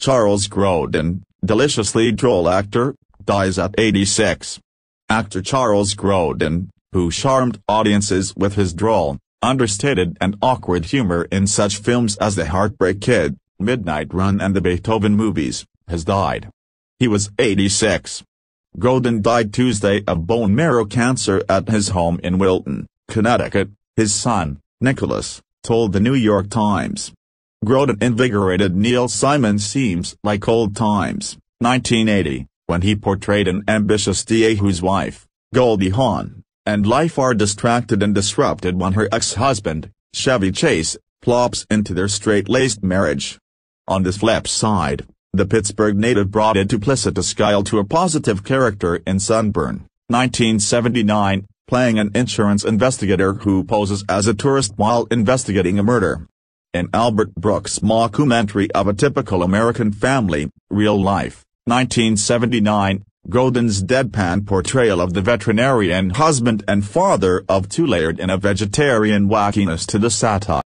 Charles Grodin, deliciously droll actor, dies at 86. Actor Charles Grodin, who charmed audiences with his droll, understated and awkward humor in such films as The Heartbreak Kid, Midnight Run and the Beethoven movies, has died. He was 86. Grodin died Tuesday of bone marrow cancer at his home in Wilton, Connecticut, his son, Nicholas, told the New York Times. Grodin invigorated Neil Simon's Seems Like Old Times, 1980, when he portrayed an ambitious DA whose wife, Goldie Hawn, and life are distracted and disrupted when her ex-husband, Chevy Chase, plops into their straight-laced marriage. On the flip side, the Pittsburgh native brought a duplicitous guile to a positive character in Sunburn, 1979, playing an insurance investigator who poses as a tourist while investigating a murder. In Albert Brooks' mockumentary of a typical American family, Real Life, 1979, Grodin's deadpan portrayal of the veterinarian husband and father of two layered in a vegetarian wackiness to the satire.